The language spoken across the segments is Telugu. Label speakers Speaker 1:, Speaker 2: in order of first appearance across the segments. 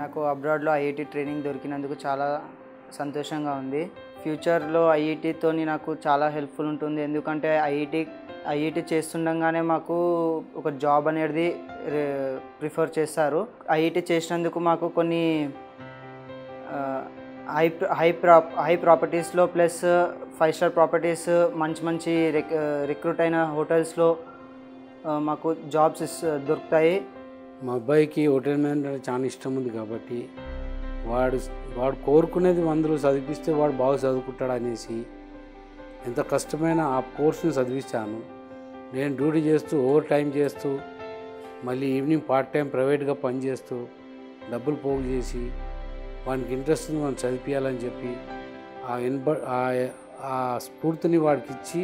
Speaker 1: నాకు అబ్రాడ్లో ఐఐటి ట్రైనింగ్ దొరికినందుకు చాలా సంతోషంగా ఉంది. ఫ్యూచర్లో ఐఐటితో నాకు చాలా హెల్ప్ఫుల్ ఉంటుంది. ఎందుకంటే ఐఐటి ఐఐటి చేస్తుండగానే మాకు ఒక జాబ్ అనేది ప్రిఫర్ చేస్తారు. ఐఐటి చేసినందుకు మాకు కొన్ని హై హై ప్రా హై ప్రాపర్టీస్లో ప్లస్ ఫైవ్ స్టార్ ప్రాపర్టీస్ మంచి మంచి రిక్రూట్ అయిన హోటల్స్లో మాకు జాబ్స్ ఇస్ దొరుకుతాయి.
Speaker 2: మా అబ్బాయికి హోటల్ మేనేజర్ అంటే చాలా ఇష్టం ఉంది కాబట్టి వాడు వాడు కోరుకునేది అందులో చదివిస్తే వాడు బాగా చదువుకుంటాడు అనేసి ఎంత కష్టమైన ఆ కోర్సును చదివిస్తాను నేను డ్యూటీ చేస్తూ ఓవర్ టైం చేస్తూ మళ్ళీ ఈవినింగ్ పార్ట్ టైం ప్రైవేట్గా పనిచేస్తూ డబ్బులు పోగు చేసి వానికి ఇంట్రెస్ట్ ఉంది మనం చదివించాలని చెప్పి ఆ ఇన్బ ఆ- ఆ స్ఫూర్తిని వాడికి ఇచ్చి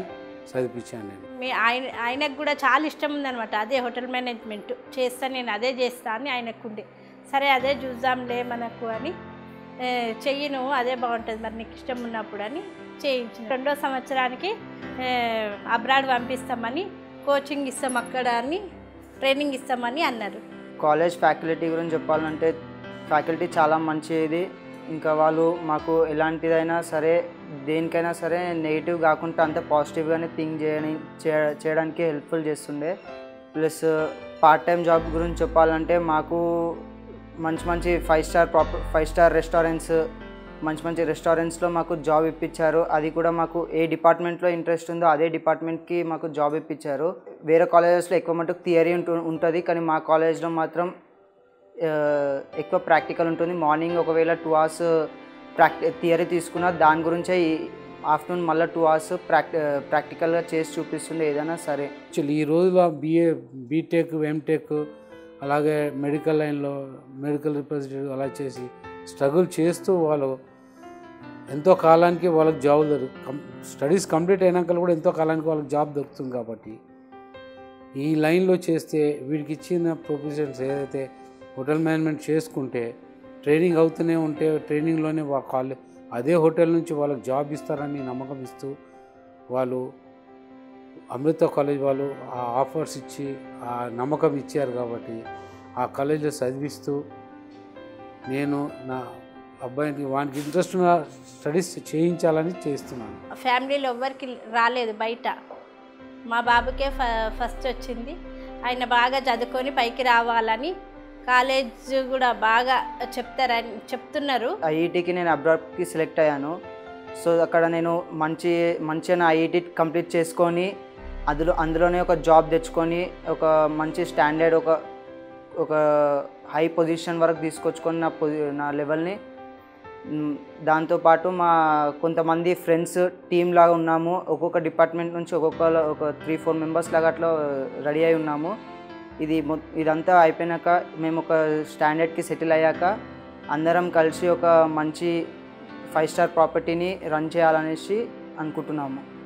Speaker 2: చదివించాను నేను.
Speaker 3: మీ ఆయన ఆయనకు కూడా చాలా ఇష్టం ఉందనమాట అదే హోటల్ మేనేజ్మెంట్. చేస్తా నేను అదే చేస్తా అని ఆయనకు ఉండే సరే అదే చూద్దాంలే మనకు అని ఏ, చెయ్యి నువ్వు అదే బాగుంటుంది. మరి నీకు ఇష్టం ఉన్నప్పుడు అని చేయించిన. రెండో సంవత్సరానికి అబ్రాడ్ పంపిస్తామని కోచింగ్ ఇస్తాం అక్కడ అని ట్రైనింగ్ ఇస్తామని అన్నారు.
Speaker 1: కాలేజ్ ఫ్యాకల్టీ గురించి చెప్పాలంటే ఫ్యాకల్టీ చాలా మంచిది. ఇంకా వాళ్ళు మాకు ఎలాంటిదైనా సరే దేనికైనా సరే నెగిటివ్ కాకుండా అంత పాజిటివ్గానే థింక్ చేయని చేయ- చేయడానికి హెల్ప్ఫుల్ చేస్తుండే. ప్లస్ పార్ట్ టైం జాబ్ గురించి చెప్పాలంటే మాకు మంచి మంచి five star proper five star restaurants మంచి మంచి రెస్టారెంట్స్లో మాకు జాబ్ ఇప్పించారు. అది కూడా మాకు ఏ డిపార్ట్మెంట్లో ఇంట్రెస్ట్ ఉందో అదే డిపార్ట్మెంట్కి మాకు జాబ్ ఇప్పించారు. వేరే కాలేజెస్లో ఎక్కువ మటుకు థియరీ ఉంటు ఉంటుంది. కానీ మా కాలేజ్లో మాత్రం ఎక్కువ ప్రాక్టికల్ ఉంటుంది. మార్నింగ్ ఒకవేళ టూ అవర్స్ ప్రాక్టి థియరీ తీసుకున్న దాని గురించే ఆఫ్టర్నూన్ మళ్ళీ టూ అవర్స్ ప్రాక్టి ప్రాక్టికల్గా చేసి చూపిస్తుండే ఏదైనా సరే.
Speaker 2: యాక్చువల్లీ ఈ రోజులో బీఏ బీటెక్ ఎంటెక్ అలాగే మెడికల్ లైన్లో మెడికల్ రిప్రజెంటేటివ్ అలా చేసి స్ట్రగుల్ చేస్తూ వాళ్ళు ఎంతో కాలానికి వాళ్ళకి జాబ్ దొరుకు స్టడీస్ కంప్లీట్ అయినాక కూడా ఎంతో కాలానికి వాళ్ళకి జాబ్ దొరుకుతుంది కాబట్టి ఈ లైన్లో చేస్తే వీడికి ఇచ్చిన ప్రొఫెషన్స్ ఏదైతే హోటల్ మేనేజ్మెంట్ చేసుకుంటే ట్రైనింగ్ అవుతూనే ఉంటే ట్రైనింగ్లోనే వా కాలే అదే హోటల్ నుంచి వాళ్ళకి జాబ్ ఇస్తారని నమ్మకం ఇస్తూ వాళ్ళు అమృత కాలేజ్ వాళ్ళు ఆ ఆఫర్స్ ఇచ్చి ఆ నమ్మకం ఇచ్చారు కాబట్టి ఆ కాలేజీలో చదివిస్తూ నేను నా అబ్బాయికి వానికి ఇంట్రెస్ట్ ఉన్న స్టడీస్ చేయించాలని చేస్తున్నాను.
Speaker 3: ఫ్యామిలీలో ఎవ్వరికి రాలేదు బయట. మా బాబుకే ఫ ఫస్ట్ వచ్చింది. ఆయన బాగా చదువుకొని పైకి రావాలని కాలేజ్ కూడా బాగా చెప్తారని చెప్తున్నారు.
Speaker 1: ఐఐటికి నేను అబ్రాడ్కి సెలెక్ట్ అయ్యాను. సో అక్కడ నేను మంచి మంచిగా ఐఐటి కంప్లీట్ చేసుకొని అందులో అందులోనే ఒక జాబ్ తెచ్చుకొని ఒక మంచి స్టాండర్డ్ ఒక ఒక హై పొజిషన్ వరకు తీసుకొచ్చుకొని నా పొజి నా లెవెల్ని. దాంతోపాటు మా కొంతమంది ఫ్రెండ్స్ టీమ్ లాగా ఉన్నాము. ఒక్కొక్క డిపార్ట్మెంట్ నుంచి ఒక్కొక్క ఒక త్రీ ఫోర్ మెంబర్స్ లాగా అట్లా రెడీ అయి ఉన్నాము. ఇది మొ- ఇదంతా అయిపోయినాక మేము ఒక స్టాండర్డ్కి సెటిల్ అయ్యాక అందరం కలిసి ఒక మంచి ఫైవ్ స్టార్ ప్రాపర్టీని రన్ చేయాలనేసి అనుకుంటున్నాము.